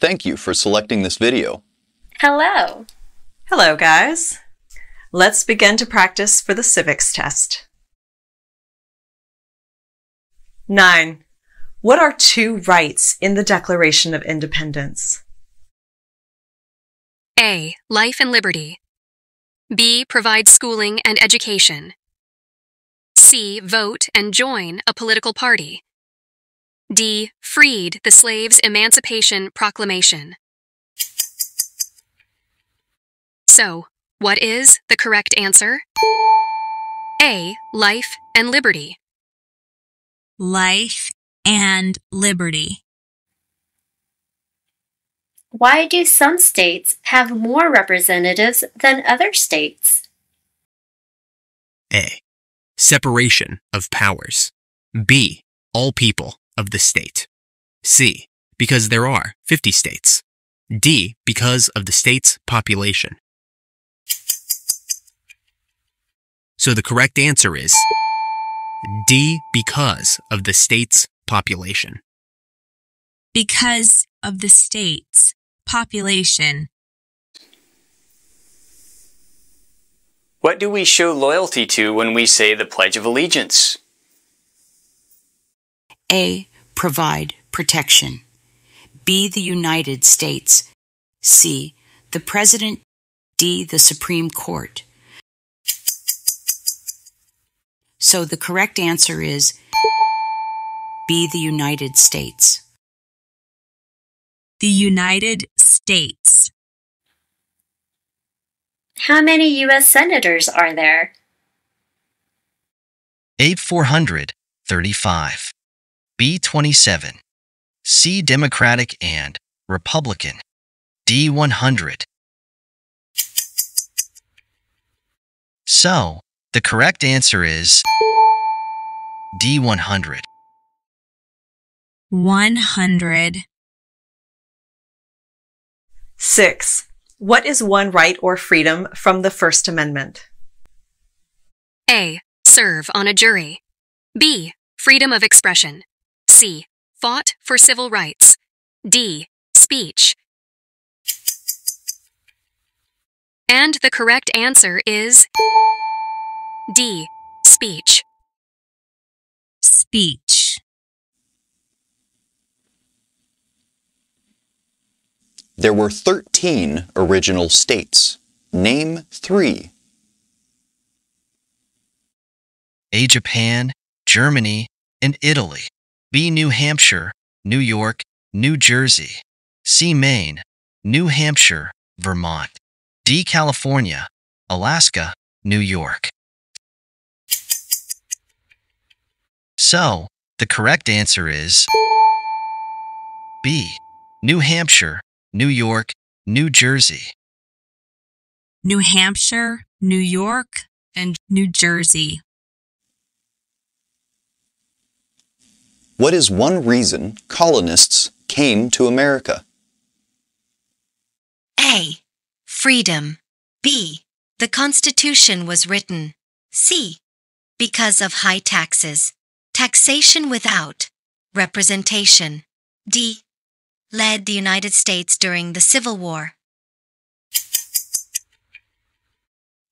Thank you for selecting this video. Hello. Hello, guys. Let's begin to practice for the civics test. 9. What are two rights in the Declaration of Independence? A. Life and liberty. B. Provide schooling and education. C. Vote and join a political party. D. Freed the Slaves' Emancipation Proclamation. So, what is the correct answer? A. Life and liberty. Life and liberty. Why do some states have more representatives than other states? A. Separation of powers. B. All people of the state. C. Because there are 50 states. D. Because of the state's population. So the correct answer is D. Because of the state's population. Because of the state's population. What do we show loyalty to when we say the Pledge of Allegiance? A. Provide protection. B. The United States. C. The President. D. The Supreme Court. So the correct answer is B. The United States. The United States. How many U.S. senators are there? A 435. B 27. C Democratic and Republican. D 100. So, the correct answer is D 100. 100. 6. What is one right or freedom from the First Amendment? A. Serve on a jury. B. Freedom of expression. C. Fought for civil rights. D. Speech. And the correct answer is D. Speech. Speech. There were 13 original states. Name three. A Japan, Germany, and Italy. B New Hampshire, New York, New Jersey. C Maine, New Hampshire, Vermont. D California, Alaska, New York. So, the correct answer is B. New Hampshire, New York, New Jersey. New Hampshire, New York, and New Jersey. What is one reason colonists came to America? A. Freedom. B. The Constitution was written. C. Because of high taxes. Taxation without representation. D. Led the United States during the Civil War.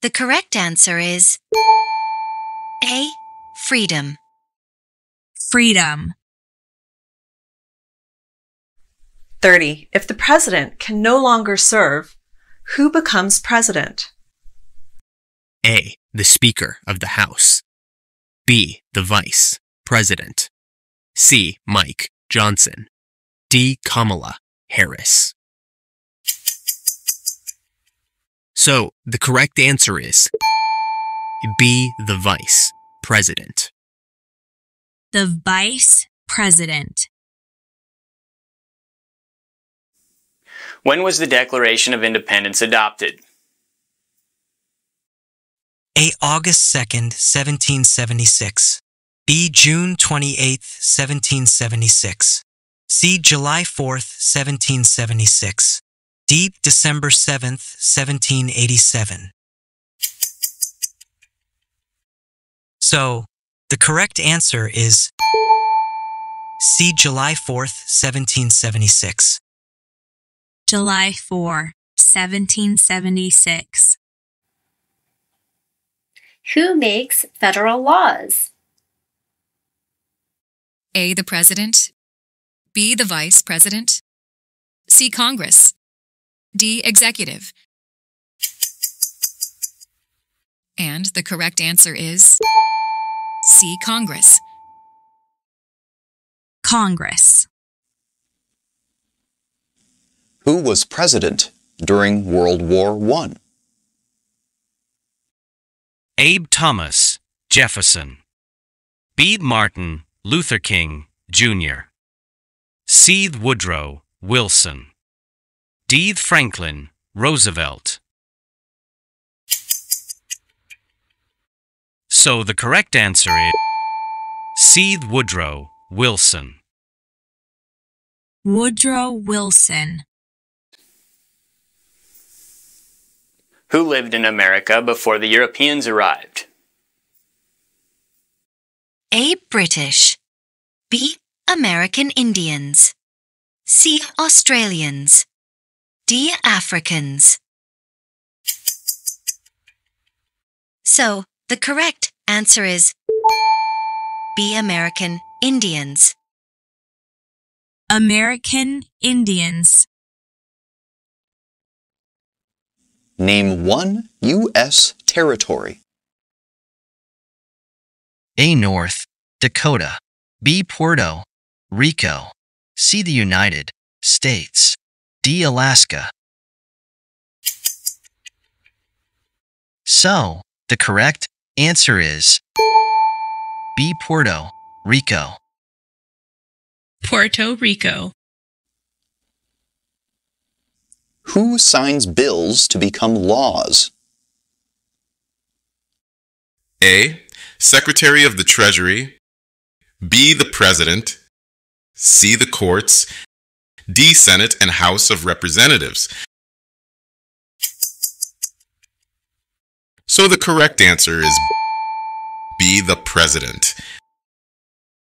The correct answer is A. Freedom. Freedom. 30. If the president can no longer serve, who becomes president? A. The Speaker of the House. B. The Vice President. C. Mike Johnson. D. Kamala Harris. So, the correct answer is B. The Vice President. The Vice President. When was the Declaration of Independence adopted? A. August 2nd, 1776. B. June 28th, 1776. C. July 4th, 1776. D. December 7th, 1787. So, the correct answer is C. July 4th, 1776. July 4, 1776. Who makes federal laws? A. The President. B. The Vice President. C. Congress. D. Executive. And the correct answer is C. Congress. Congress. Who was president during World War I? Abe Thomas, Jefferson. B. Martin, Luther King, Jr. C. Woodrow, Wilson. D. Franklin, Roosevelt. So the correct answer is C. Woodrow, Wilson. Woodrow Wilson. Who lived in America before the Europeans arrived? A. British. B. American Indians. C. Australians. D. Africans. So, the correct answer is B. American Indians. American Indians. Name one U.S. territory. A. North Dakota. B. Puerto Rico. C. The United States. D. Alaska. So, the correct answer is B. Puerto Rico. Puerto Rico. Who signs bills to become laws? A. Secretary of the Treasury. B. The President. C. The courts. D. Senate and House of Representatives. So the correct answer is B. The President.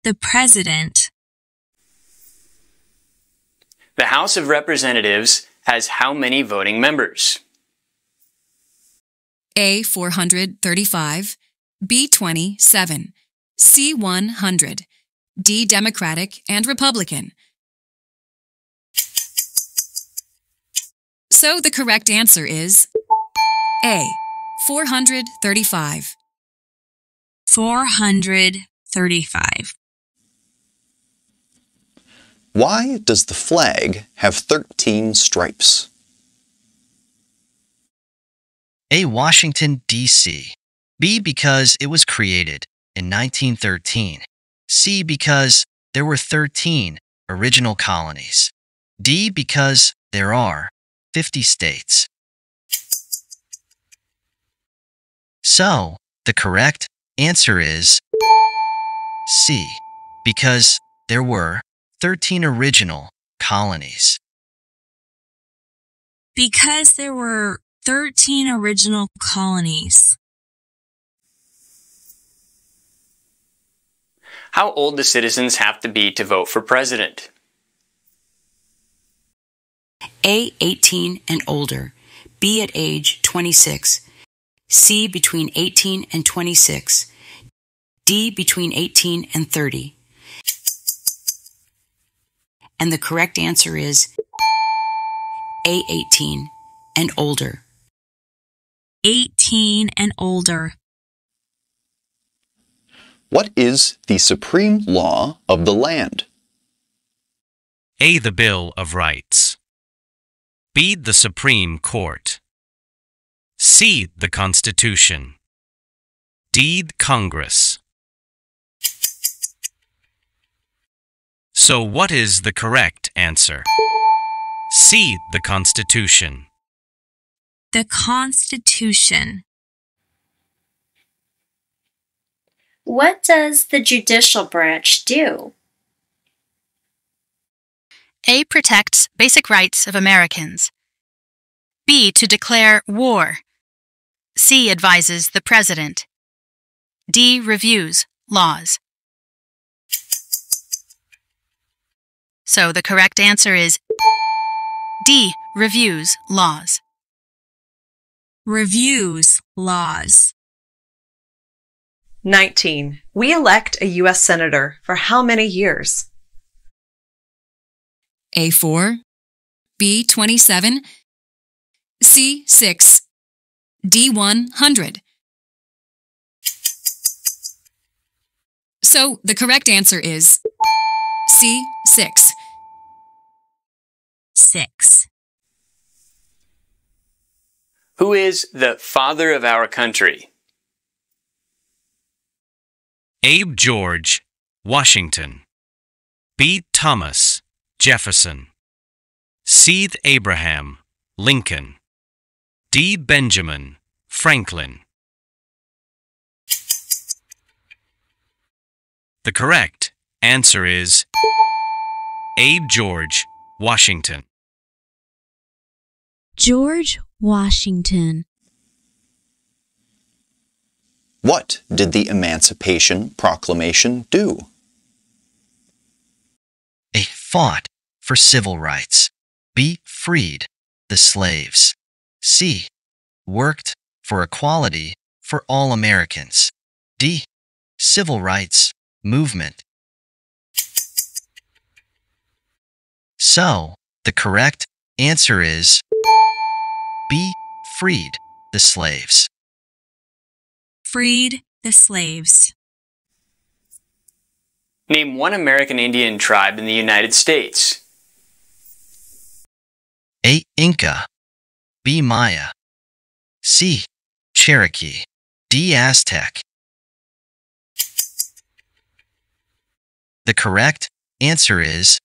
The President. The House of Representatives has how many voting members? A. 435. B. 27. C. 100. D. Democratic and Republican. So the correct answer is A. 435. 435. Why does the flag have 13 stripes? A. Washington, D.C. B. Because it was created in 1913. C. Because there were 13 original colonies. D. Because there are 50 states. So, the correct answer is C. Because there were 13 original colonies. Because there were 13 original colonies. How old do citizens have to be to vote for president? A. 18 and older. B. At age 26. C. Between 18 and 26. D. Between 18 and 30. And the correct answer is A. 18 and older. 18 and older. What is the supreme law of the land? A. The Bill of Rights. B. The Supreme Court. C. The Constitution. D. Congress. So what is the correct answer? C. The Constitution. The Constitution. What does the judicial branch do? A. Protects basic rights of Americans. B. To declare war. C. Advises the President. D. Reviews laws. So the correct answer is D. reviews laws. Reviews laws. 19. We elect a U.S. Senator for how many years? A4, B27, C6, D100. So the correct answer is C6. 6. Who is the father of our country? Abe George, Washington. B. Thomas, Jefferson. C. Abraham, Lincoln. D. Benjamin, Franklin. The correct answer is Abe George, Washington. George Washington. What did the Emancipation Proclamation do? A. Fought for civil rights. B. Freed the slaves. C. Worked for equality for all Americans. D. Civil rights movement. So, the correct answer is B. Freed the slaves. Freed the slaves. Name one American Indian tribe in the United States. A. Inca. B. Maya. C. Cherokee. D. Aztec. The correct answer is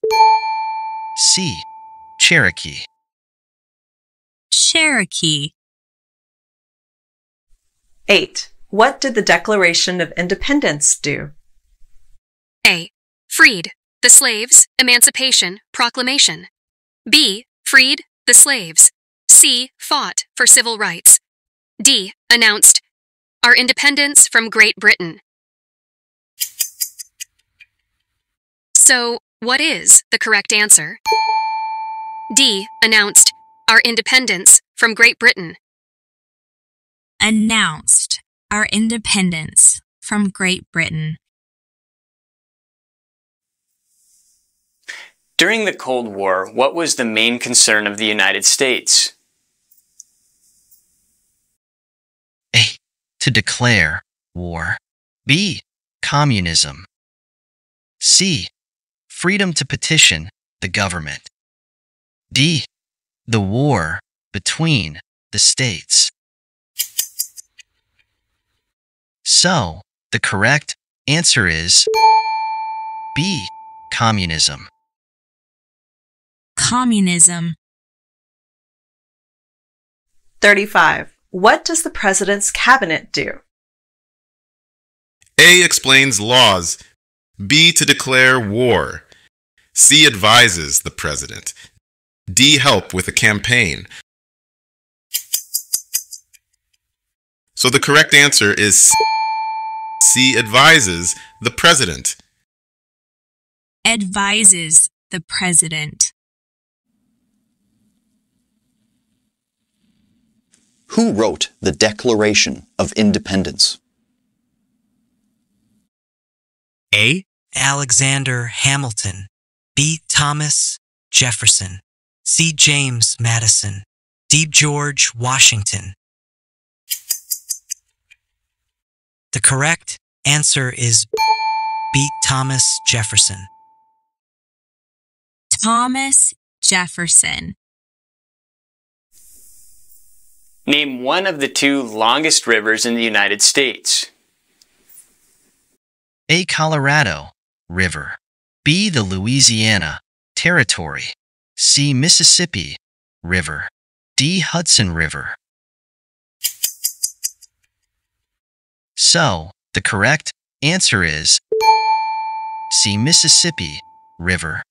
C. Cherokee. Cherokee. 8. What did the Declaration of Independence do? A. Freed the slaves, Emancipation Proclamation. B. Freed the slaves. C. Fought for civil rights. D. Announced our independence from Great Britain. So, what is the correct answer? D. Announced our independence from Great Britain. Announced our independence from Great Britain. During the Cold War, what was the main concern of the United States? To declare war. B. Communism. C. Freedom to petition the government. D. The war between the states. So, the correct answer is B. Communism. Communism. 35. What does the president's cabinet do? A explains laws. B to declare war. C advises the president. D help with a campaign. So the correct answer is C advises the president. Advises the president. Who wrote the Declaration of Independence? A. Alexander Hamilton. B. Thomas Jefferson. C. James Madison. D. George Washington. The correct answer is B. Thomas Jefferson. Thomas Jefferson. Name one of the two longest rivers in the United States. A. Colorado River. B. The Louisiana Territory. C. Mississippi River. D. Hudson River. So, the correct answer is C. Mississippi River.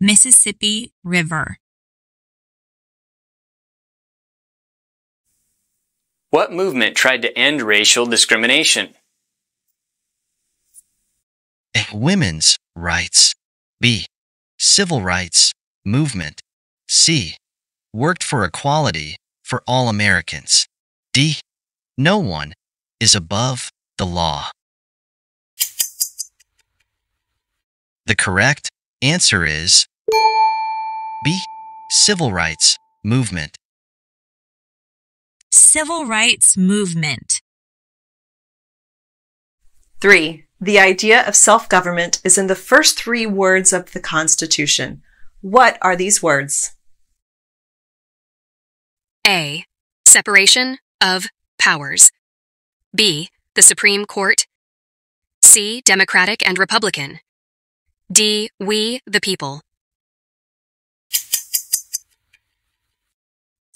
Mississippi River. What movement tried to end racial discrimination? A. Women's rights. B. Civil rights movement. C. Worked for equality for all Americans. D. No one is above the law. The correct answer is B. Civil rights movement. Civil rights movement. 3. The idea of self government is in the first three words of the Constitution. What are these words? A. Separation of powers. B. The Supreme Court. C. Democratic and Republican. D. We, the people.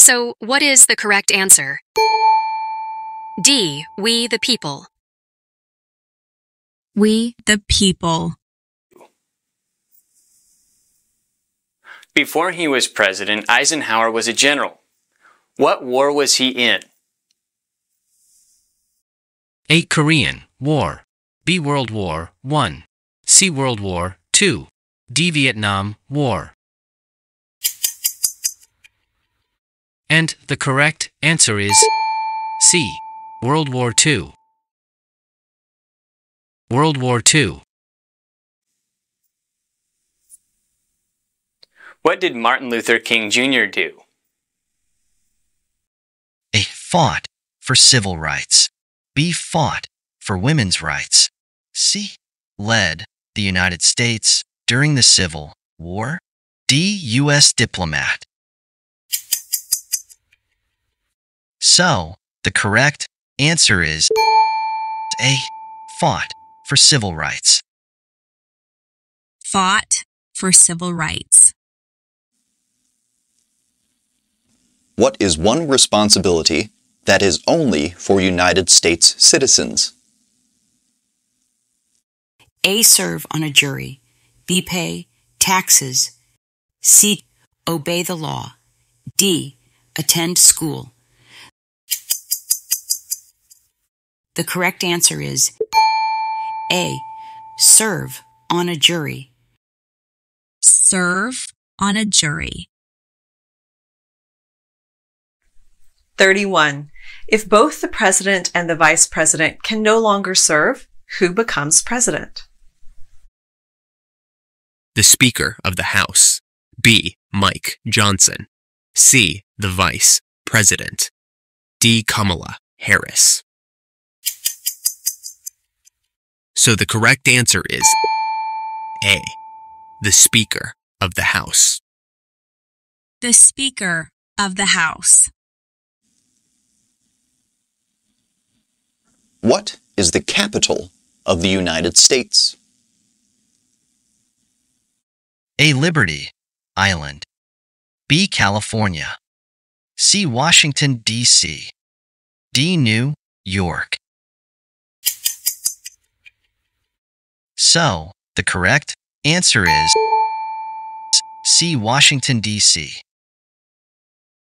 So, what is the correct answer? D. We, the people. We, the people. Before he was president, Eisenhower was a general. What war was he in? A. Korean War. B. World War I. C. World War II. D. Vietnam War. And the correct answer is C. World War II. World War II. What did Martin Luther King Jr. do? A. Fought for civil rights. B. Fought for women's rights. C. Led the United States during the Civil War. D. U.S. diplomat. So, the correct answer is A. Fought for civil rights. Fought for civil rights. What is one responsibility that is only for United States citizens? A. Serve on a jury. B. Pay taxes. C. Obey the law. D. Attend school. The correct answer is A. Serve on a jury. Serve on a jury. 31. If both the president and the vice president can no longer serve, who becomes president? The Speaker of the House. B. Mike Johnson. C. The Vice President. D. Kamala Harris. So the correct answer is A. The Speaker of the House. The Speaker of the House. What is the capital of the United States? A. Liberty Island. B. California. C. Washington, D.C. D. New York. So, the correct answer is C. Washington, D.C.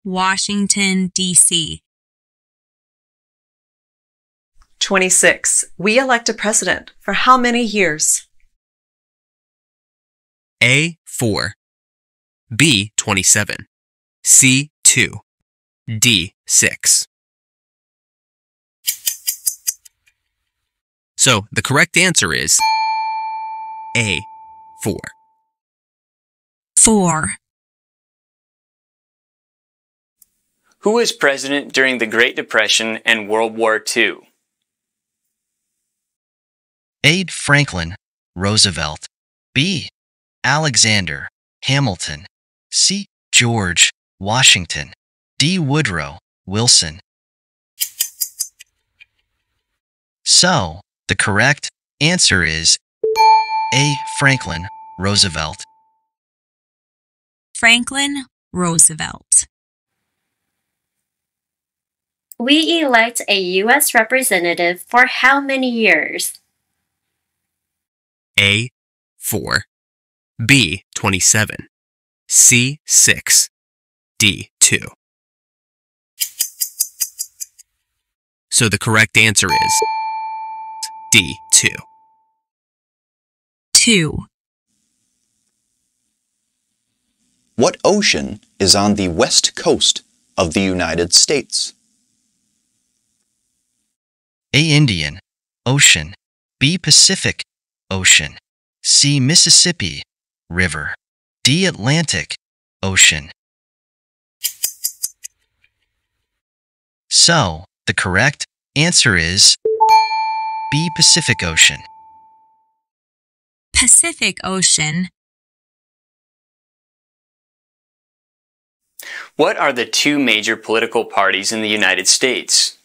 Washington, D.C. 26. We elect a president for how many years? A. 4. B. 27. C. 2. D. 6. So the correct answer is A. 4. 4. Who was president during the Great Depression and World War II? A. Franklin Roosevelt. B. Alexander Hamilton. C. George Washington. D. Woodrow Wilson. So, the correct answer is A. Franklin Roosevelt. Franklin Roosevelt. We elect a U.S. representative for how many years? A. 4. B. 27. C. 6. D. 2. So the correct answer is D. 2. 2. What ocean is on the west coast of the United States? A. Indian Ocean. B. Pacific Ocean. C. Mississippi River. D. Atlantic Ocean. So, the correct answer is B. Pacific Ocean. Pacific Ocean. What are the two major political parties in the United States?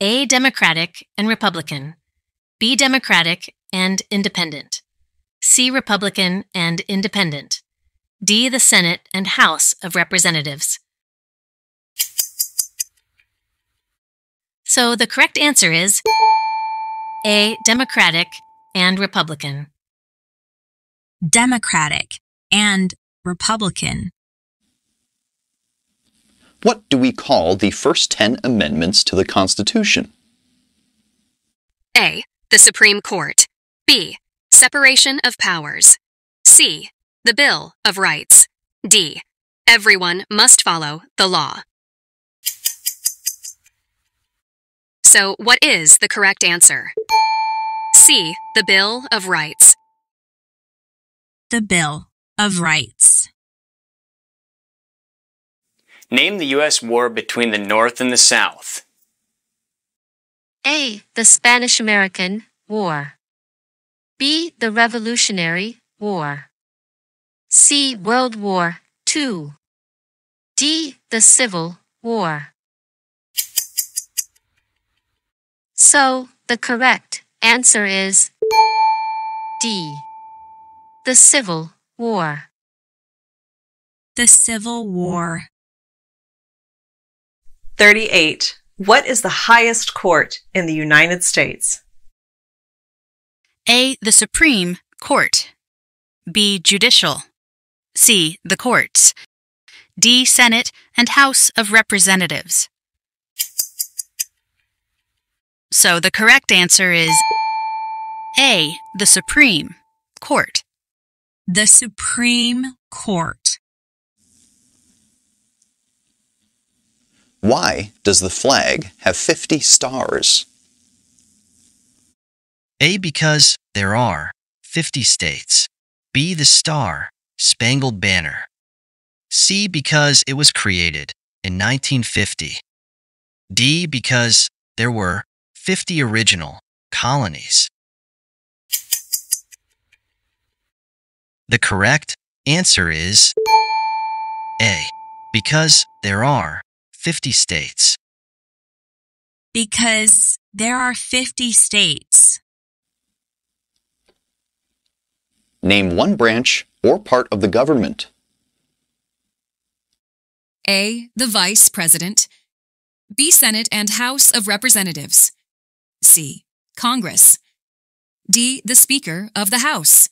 A. Democratic and Republican. B. Democratic and Independent. C. Republican and Independent. D. The Senate and House of Representatives. So the correct answer is A. Democratic and Republican. Democratic and Republican. What do we call the first 10 amendments to the Constitution? A. The Supreme Court. B. Separation of powers. C. The Bill of Rights. D. Everyone must follow the law. So, what is the correct answer? C. The Bill of Rights. The Bill of Rights. Name the U.S. war between the North and the South. A. The Spanish American War. B. The Revolutionary War. C. World War II. D. The Civil War. So, the correct answer is D. The Civil War. The Civil War. 38. What is the highest court in the United States? A. The Supreme Court. B. Judicial. C. The courts. D. Senate and House of Representatives. So the correct answer is A. The Supreme Court. The Supreme Court. Why does the flag have 50 stars? A. Because there are 50 states. B. The Star Spangled Banner. C. Because it was created in 1950. D. Because there were 50 original colonies. The correct answer is A. Because there are 50 states. Because there are 50 states. Name one branch or part of the government. A. The Vice President. B. Senate and House of Representatives. C. Congress. D. The Speaker of the House.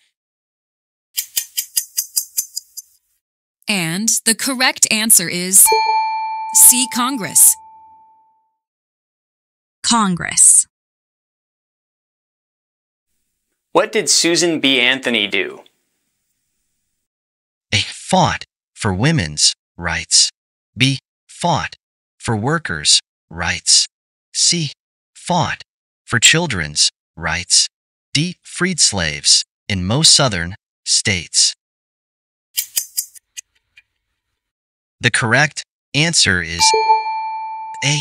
And the correct answer is C. Congress. Congress. What did Susan B. Anthony do? A. Fought for women's rights. B. Fought for workers' rights. C. Fought for children's rights. D. Freed slaves in most southern states. The correct answer is A.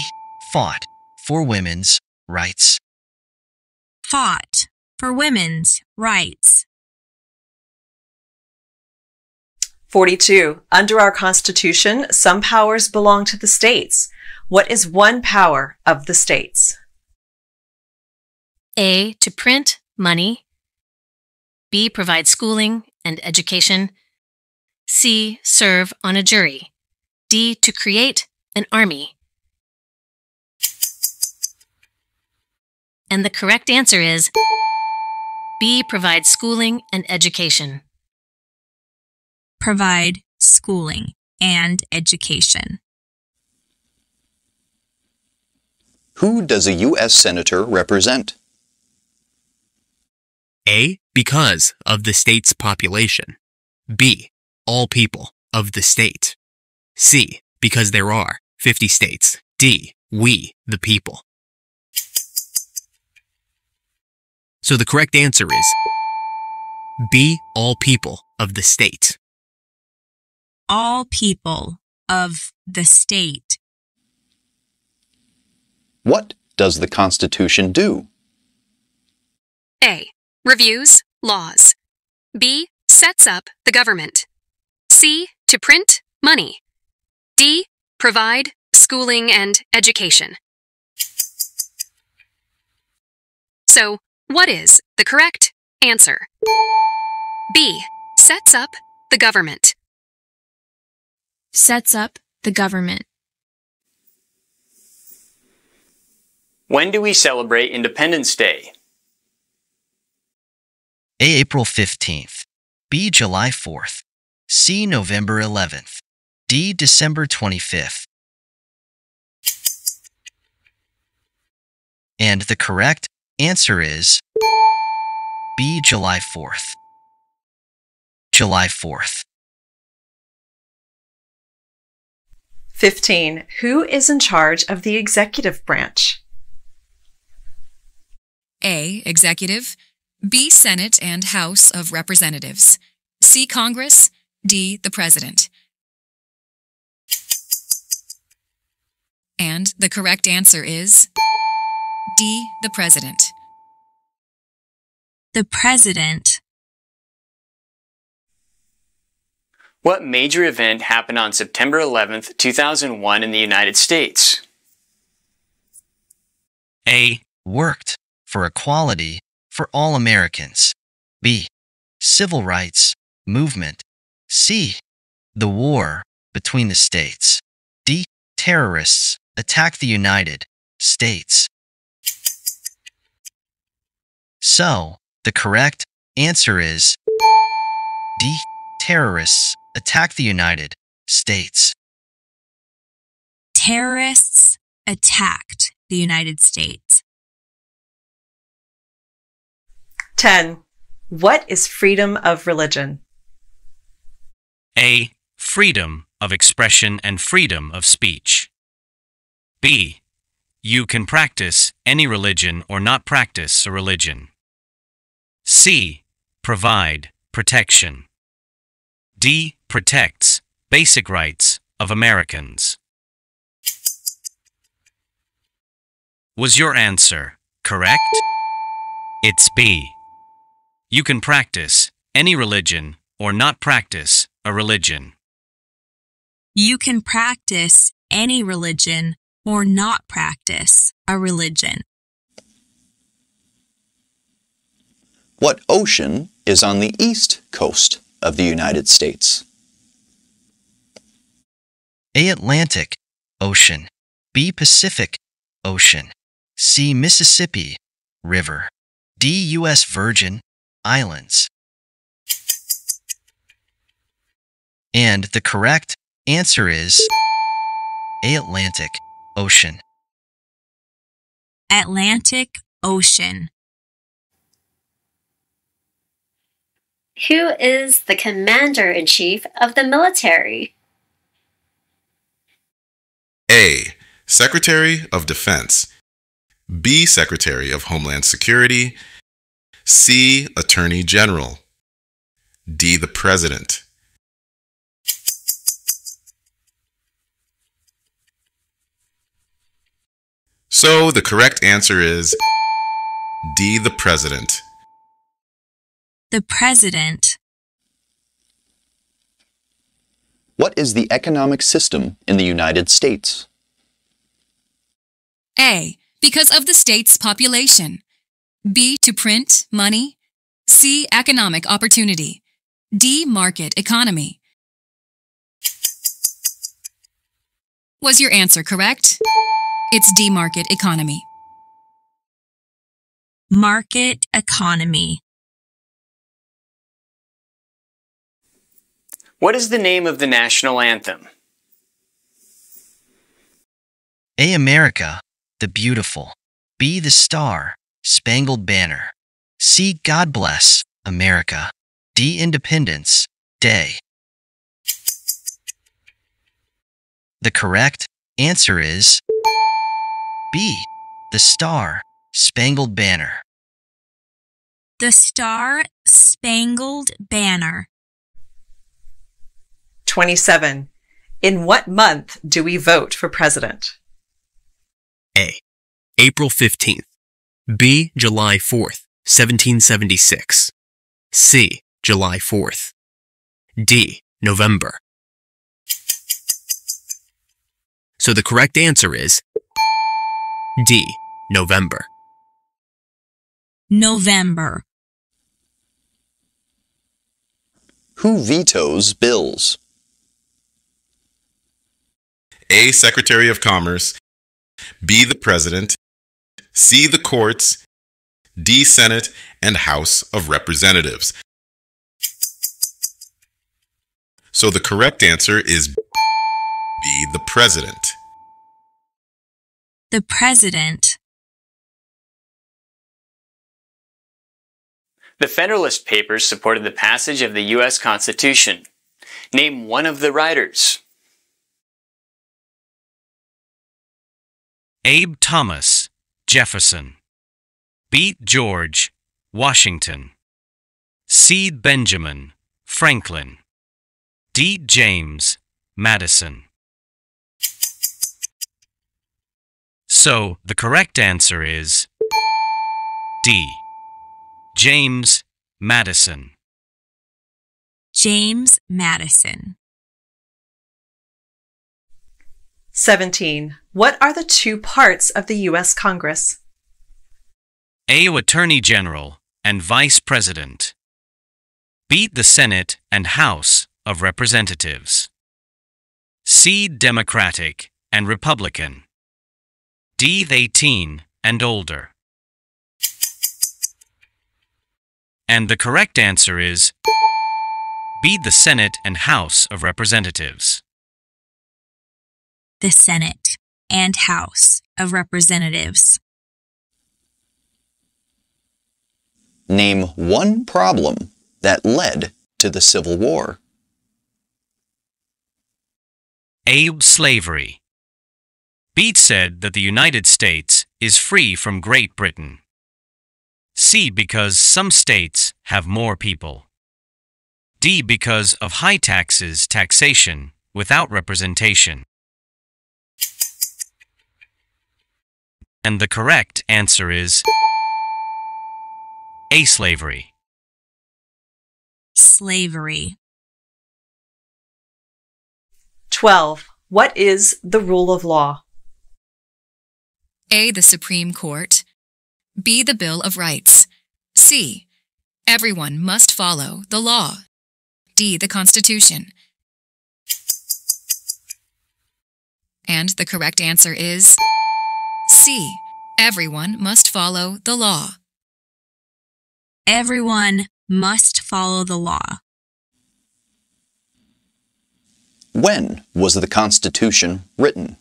Fought for women's rights. Fought for women's rights. 42. Under our Constitution, some powers belong to the states. What is one power of the states? A. To print money. B. Provide schooling and education. C. Serve on a jury. D. To create an army. And the correct answer is B. Provide schooling and education. Provide schooling and education. Who does a U.S. Senator represent? A. Because of the state's population. B. All people of the state. C. Because there are 50 states. D. We, the people. So the correct answer is B. All people of the state. All people of the state. What does the Constitution do? A. Reviews laws. B. Sets up the government. C. To print money. D. Provide schooling and education. So, what is the correct answer? B. Sets up the government. Sets up the government. When do we celebrate Independence Day? A. April 15th. B. July 4th. C. November 11th. D. December 25th. And the correct answer is B. July 4th. July 4th. 15. Who is in charge of the executive branch? A. Executive. B. Senate and House of Representatives. C. Congress. D. The President. And the correct answer is D. The President. The President. What major event happened on September 11th, 2001 in the United States? A. Worked for equality for all Americans. B. Civil rights movement. C. The war between the states. D. Terrorists attack the United States. So, the correct answer is D. Terrorists attack the United States. Terrorists attacked the United States. 10. What is freedom of religion? A. Freedom of expression and freedom of speech. B. You can practice any religion or not practice a religion. C. Provide protection. D. Protects basic rights of Americans. Was your answer correct? It's B. You can practice any religion or not practice a religion. You can practice any religion or not practice a religion. What ocean is on the east coast of the United States? A. Atlantic Ocean. B. Pacific Ocean. C. Mississippi River. D. U.S. Virgin Islands. And the correct answer is A. Atlantic Ocean. Atlantic Ocean. Who is the commander in chief of the military? A. Secretary of Defense. B. Secretary of Homeland Security. C. Attorney General. D. The President. So the correct answer is D. The President. The President. What is the economic system in the United States? A. Because of the state's population. B. To print money. C. Economic opportunity. D. Market economy. Was your answer correct? It's D. Market economy. Market economy. What is the name of the national anthem? A. America, the beautiful. B. The star, spangled banner. C. God bless America. D. Independence day. The correct answer is B. The Star Spangled Banner. The Star Spangled Banner. 27. In what month do we vote for president? A. April 15th. B. July 4th, 1776. C. July 4th. D. November. So the correct answer is D. November. November. Who vetoes bills? A. Secretary of Commerce. B. The President. C. The courts. D. Senate and House of Representatives. So the correct answer is B. The President. The President. The Federalist Papers supported the passage of the U.S. Constitution. Name one of the writers. Abe Thomas, Jefferson. Beat George, Washington. Seed Benjamin, Franklin. D. James, Madison. So the correct answer is D. James Madison. James Madison. 17. What are the two parts of the U.S. Congress? A. Attorney General and Vice President. B. The Senate and House of Representatives. C. Democratic and Republican. D. 18 and older. And the correct answer is B. The Senate and House of Representatives. The Senate and House of Representatives. Name one problem that led to the Civil War. Abe slavery. Beat said that the United States is free from Great Britain. C because some states have more people. D because of high taxes taxation without representation. And the correct answer is A slavery. Slavery. 12. What is the rule of law? A. The Supreme Court. B. The Bill of Rights. C. Everyone must follow the law. D. The Constitution. And the correct answer is C. Everyone must follow the law. Everyone must follow the law. When was the Constitution written?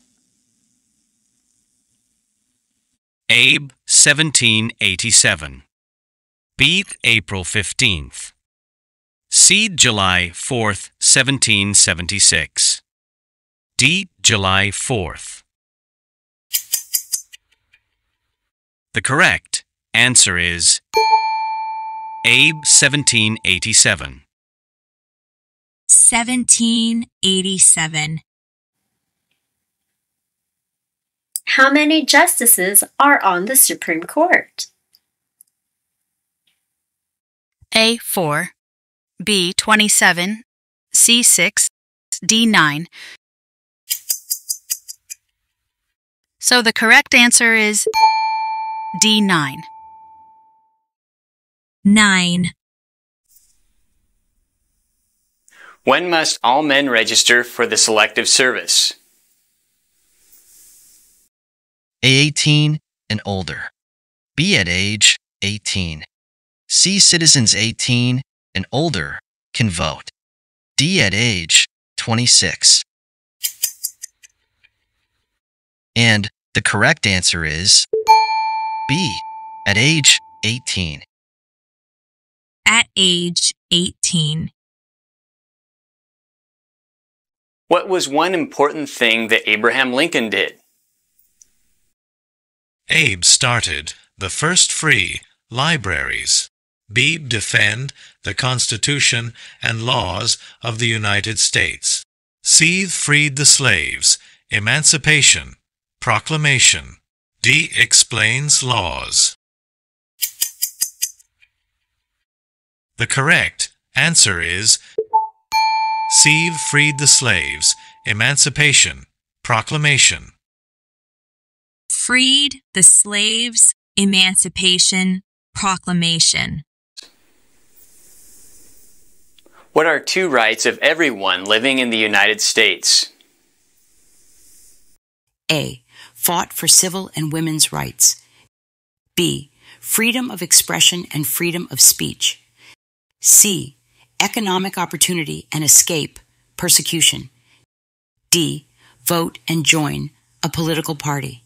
Abe 1787. B April 15th. C July 4th, 1776. D July 4th. The correct answer is Abe 1787. 1787. How many justices are on the Supreme Court? A 4, B 27, C 6, D 9. So the correct answer is D 9. 9. When must all men register for the Selective Service? A18 and older. B at age 18. C citizens 18 and older can vote. D at age 26. And the correct answer is B at age 18. At age 18. What was one important thing that Abraham Lincoln did? Abe started the first free libraries. B. Defend the Constitution and laws of the United States. C. Freed the slaves. Emancipation. Proclamation. D. Explains laws. The correct answer is C. Freed the slaves. Emancipation. Proclamation. Freed the slaves. Emancipation. Proclamation. What are two rights of everyone living in the United States? A. Fought for civil and women's rights. B. Freedom of expression and freedom of speech. C. Economic opportunity and escape persecution. D. Vote and join a political party.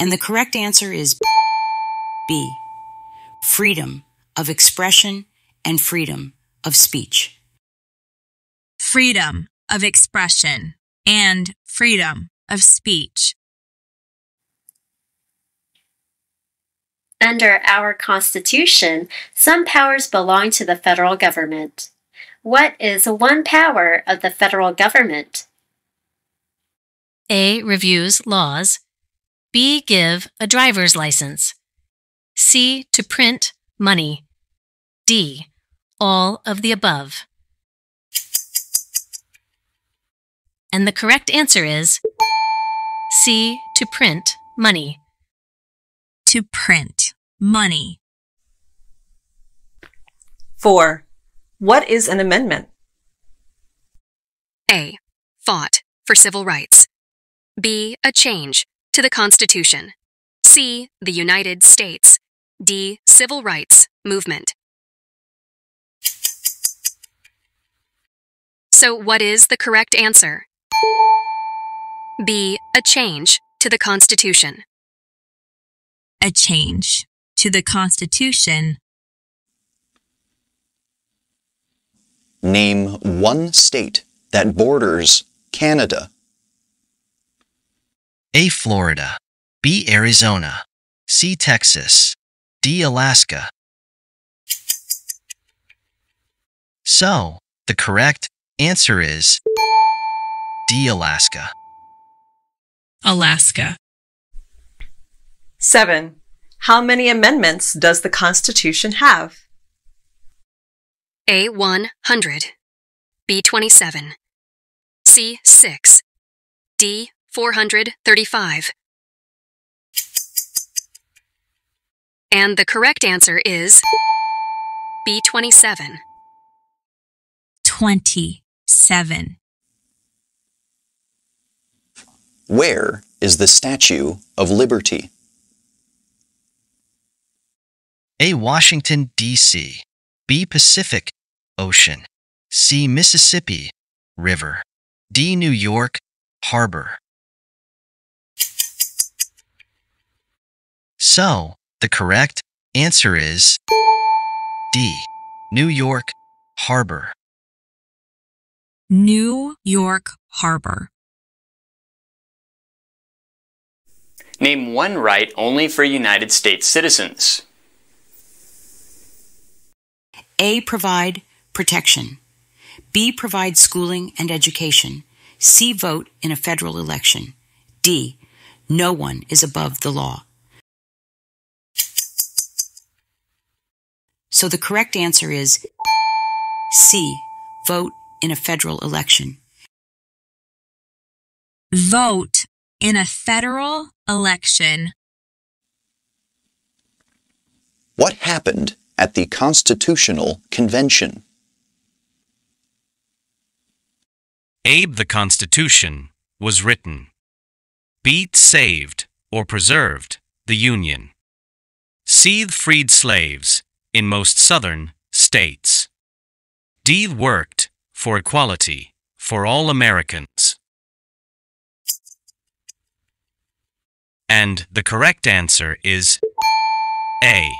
And the correct answer is B. Freedom of expression and freedom of speech. Freedom of expression and freedom of speech. Under our Constitution, some powers belong to the federal government. What is one power of the federal government? A. Reviews laws. B. Give a driver's license. C. To print money. D. All of the above. And the correct answer is C. To print money. To print money. 4. What is an amendment? A. Fought for civil rights. B. A change to the Constitution. C. The United States. D. Civil rights movement. So, what is the correct answer? B. A change to the Constitution. A change to the Constitution. Name one state that borders Canada. A. Florida. B. Arizona. C. Texas. D. Alaska. So, the correct answer is D. Alaska. Alaska. 7. How many amendments does the Constitution have? A. 100. B. 27. C. 6. D. 435. And the correct answer is B. 27. 27. Where is the Statue of Liberty? A. Washington, D.C. B. Pacific Ocean. C. Mississippi River. D. New York Harbor. So, the correct answer is D. New York Harbor. New York Harbor. Name one right only for United States citizens. A. Provide protection. B. Provide schooling and education. C. Vote in a federal election. D. No one is above the law. So the correct answer is C. Vote in a federal election. Vote in a federal election. What happened at the Constitutional Convention? Abe the Constitution was written. Beat saved or preserved the Union. Seethe freed slaves in most southern states. D worked for equality for all Americans. And the correct answer is A.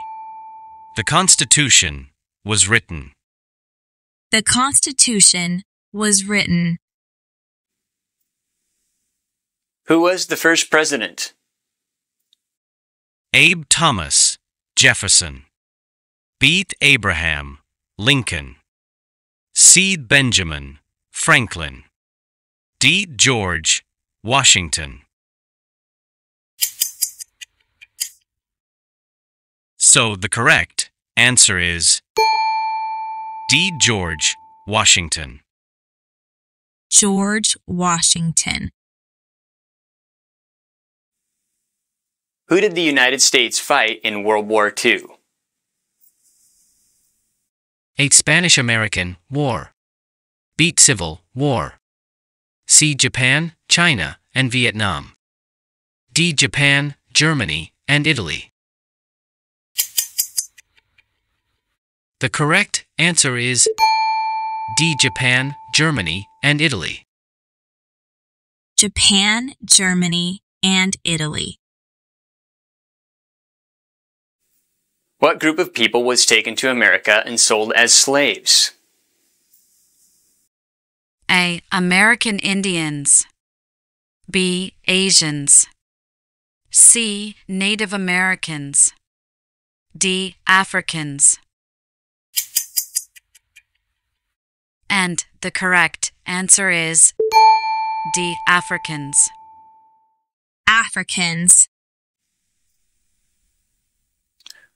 The Constitution was written. The Constitution was written. Who was the first president? Abe Thomas, Jefferson. Beat Abraham, Lincoln. C. Benjamin, Franklin. D. George, Washington. So the correct answer is D. George, Washington. George Washington. Who did the United States fight in World War II? A Spanish American War. Beat Civil War. C. Japan, China, and Vietnam. D. Japan, Germany, and Italy. The correct answer is D. Japan, Germany, and Italy. Japan, Germany, and Italy. What group of people was taken to America and sold as slaves? A. American Indians. B. Asians. C. Native Americans. D. Africans. And the correct answer is D. Africans. Africans.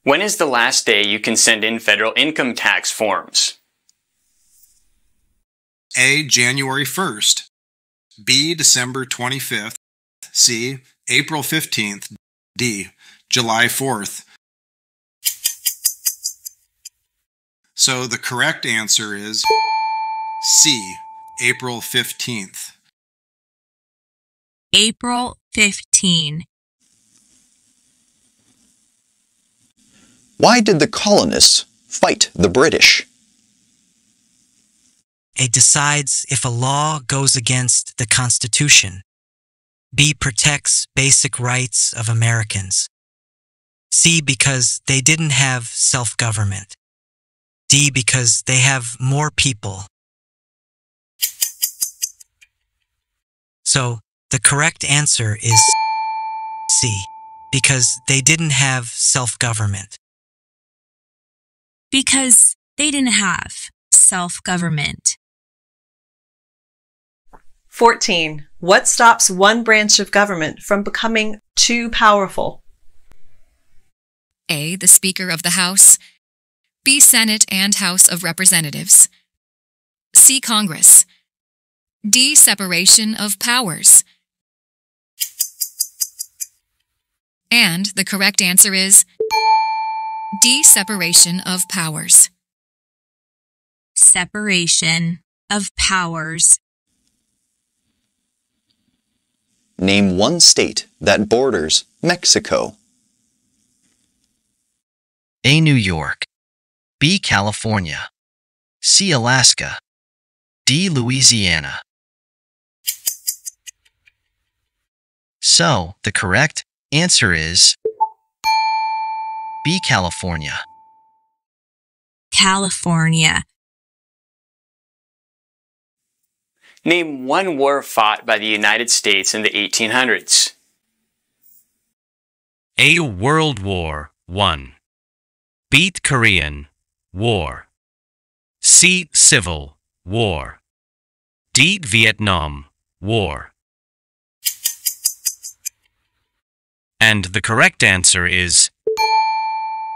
When is the last day you can send in federal income tax forms? A. January 1st. B. December 25th. C. April 15th. D. July 4th. So the correct answer is C. April 15th. April 15. Why did the colonists fight the British? A decides if a law goes against the Constitution. B protects basic rights of Americans. C because they didn't have self government. D because they have more people. So the correct answer is C because they didn't have self government. Because they didn't have self government. 14. What stops one branch of government from becoming too powerful? A. The Speaker of the House. B. Senate and House of Representatives. C. Congress. D. Separation of powers. And the correct answer is D. Separation of powers. Separation of powers. Name one state that borders Mexico. A. New York. B. California. C. Alaska. D. Louisiana. So, the correct answer is B. California. California. Name one war fought by the United States in the 1800s. A. World War I. Beat Korean War. C. Civil War. D. Vietnam War. And the correct answer is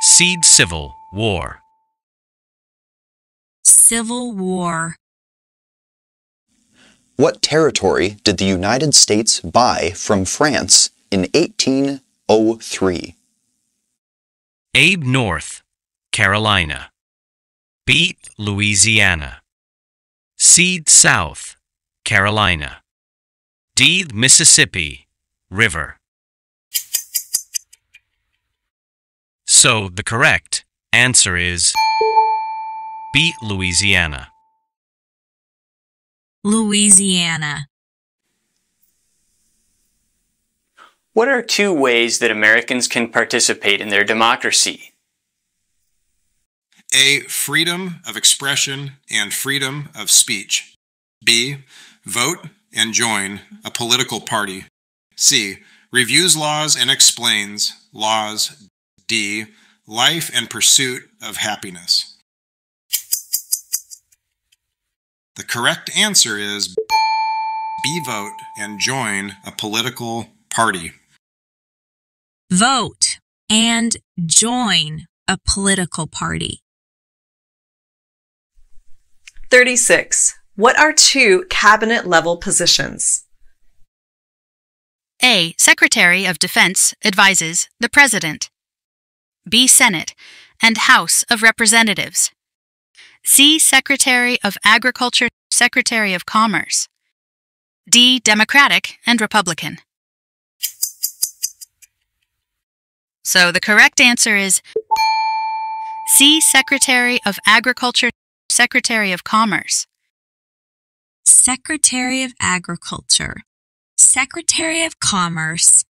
Seed Civil War. Civil War. What territory did the United States buy from France in 1803? Abe North, Carolina. Beat Louisiana. Seed South, Carolina. D. Mississippi River. So the correct answer is B. Louisiana. Louisiana. What are two ways that Americans can participate in their democracy? A. Freedom of expression and freedom of speech. B. Vote and join a political party. C. Reviews laws and explains laws. D. Life and pursuit of happiness. The correct answer is B. Vote and join a political party. Vote and join a political party. 36. What are two cabinet level positions? A. Secretary of Defense advises the President. B. Senate and House of Representatives. C. Secretary of Agriculture, Secretary of Commerce. D. Democratic and Republican. So the correct answer is C. Secretary of Agriculture, Secretary of Commerce. Secretary of Agriculture, Secretary of Commerce.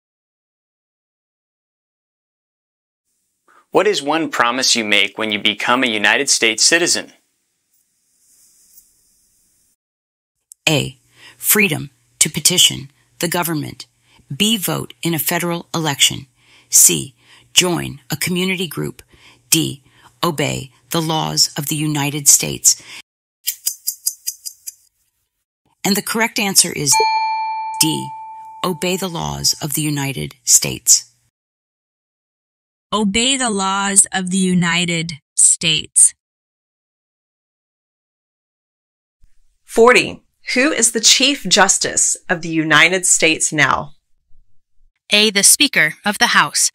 What is one promise you make when you become a United States citizen? A. Freedom to petition the government. B. Vote in a federal election. C. Join a community group. D. Obey the laws of the United States. And the correct answer is D. Obey the laws of the United States. Obey the laws of the United States. 40. Who is the Chief Justice of the United States now? A. The Speaker of the House.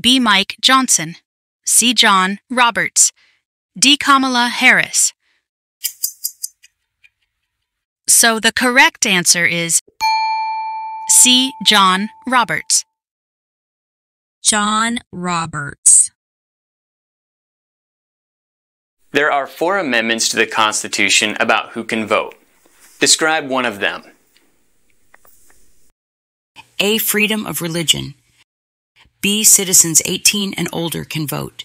B. Mike Johnson. C. John Roberts. D. Kamala Harris. So the correct answer is C. John Roberts. John Roberts. There are four amendments to the Constitution about who can vote. Describe one of them. A. Freedom of religion. B. Citizens 18 and older can vote.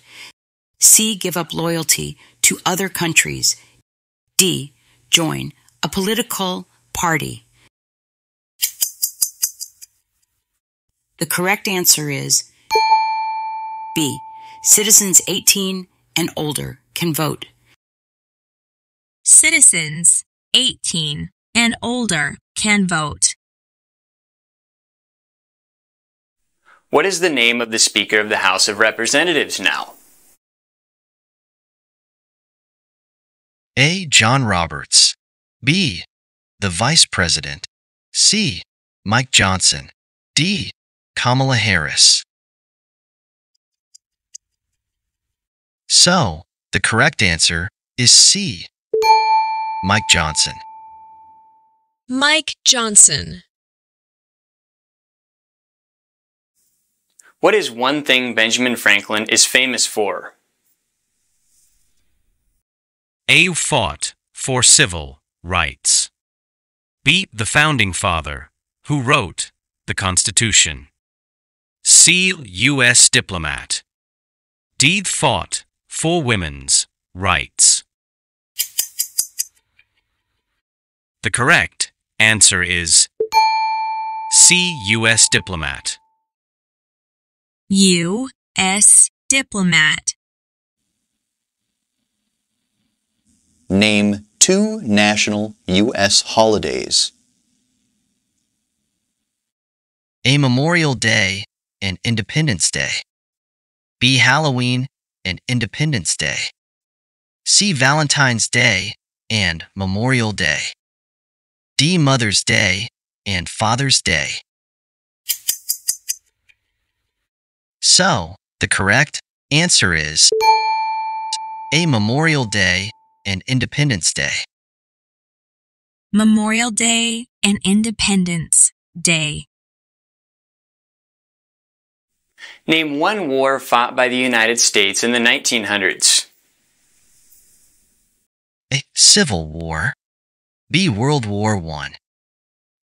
C. Give up loyalty to other countries. D. Join a political party. The correct answer is B. Citizens 18 and older can vote. Citizens 18 and older can vote. What is the name of the Speaker of the House of Representatives now? A. John Roberts. B. The Vice President. C. Mike Johnson. D. Kamala Harris. So, the correct answer is C. Mike Johnson. Mike Johnson. What is one thing Benjamin Franklin is famous for? A. Fought for civil rights. B. The founding father who wrote the Constitution. C. U.S. diplomat. D. Fought for women's rights. The correct answer is C. U.S. diplomat. U.S. diplomat. Name two national U.S. holidays. A. Memorial Day and Independence Day. B. Halloween and Independence Day. C. Valentine's Day and Memorial Day. D. Mother's Day and Father's Day. So, the correct answer is A. Memorial Day and Independence Day. Memorial Day and Independence Day. Name one war fought by the United States in the 1900s. A. Civil War. B. World War I.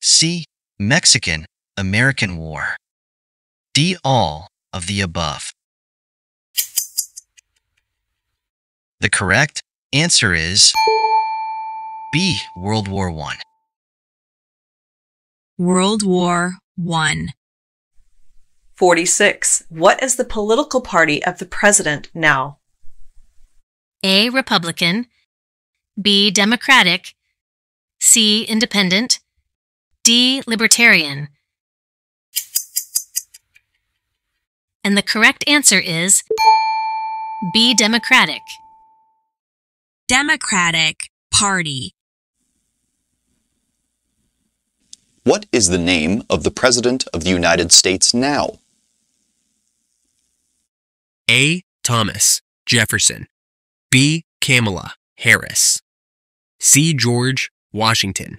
C. Mexican American War. D. All of the above. The correct answer is B. World War I. World War One. 46. What is the political party of the president now? A. Republican. B. Democratic. C. Independent. D. Libertarian. And the correct answer is B. Democratic. Democratic Party. What is the name of the President of the United States now? A. Thomas Jefferson. B. Kamala Harris. C. George Washington.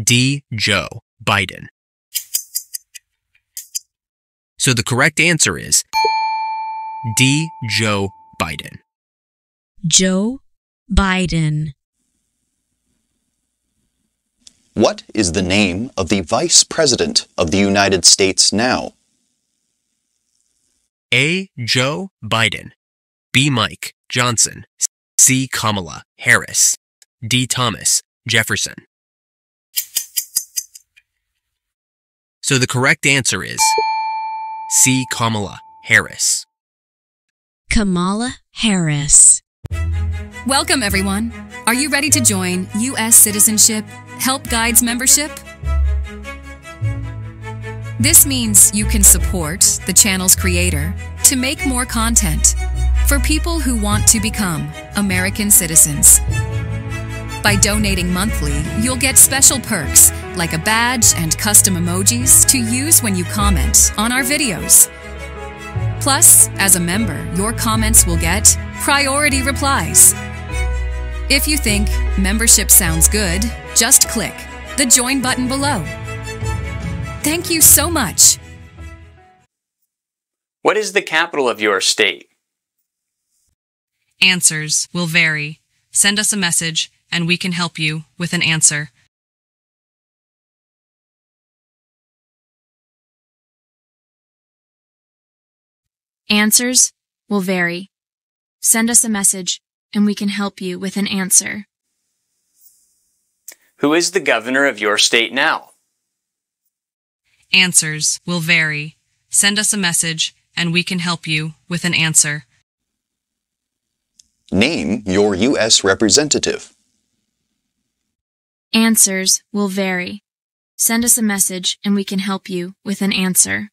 D. Joe Biden. So the correct answer is D. Joe Biden. Joe Biden. What is the name of the Vice President of the United States now? A. Joe Biden. B. Mike Johnson. C. Kamala Harris. D. Thomas Jefferson. So the correct answer is C. Kamala Harris. Kamala Harris. Welcome, everyone. Are you ready to join U.S. Citizenship Help Guides membership? This means you can support the channel's creator to make more content for people who want to become American citizens. By donating monthly, you'll get special perks like a badge and custom emojis to use when you comment on our videos. Plus, as a member, your comments will get priority replies. If you think membership sounds good, just click the join button below. Thank you so much. What is the capital of your state? Answers will vary. Send us a message and we can help you with an answer. Answers will vary. Send us a message and we can help you with an answer. Who is the governor of your state now? Answers will vary. Send us a message and we can help you with an answer. Name your U.S. representative. Answers will vary. Send us a message and we can help you with an answer.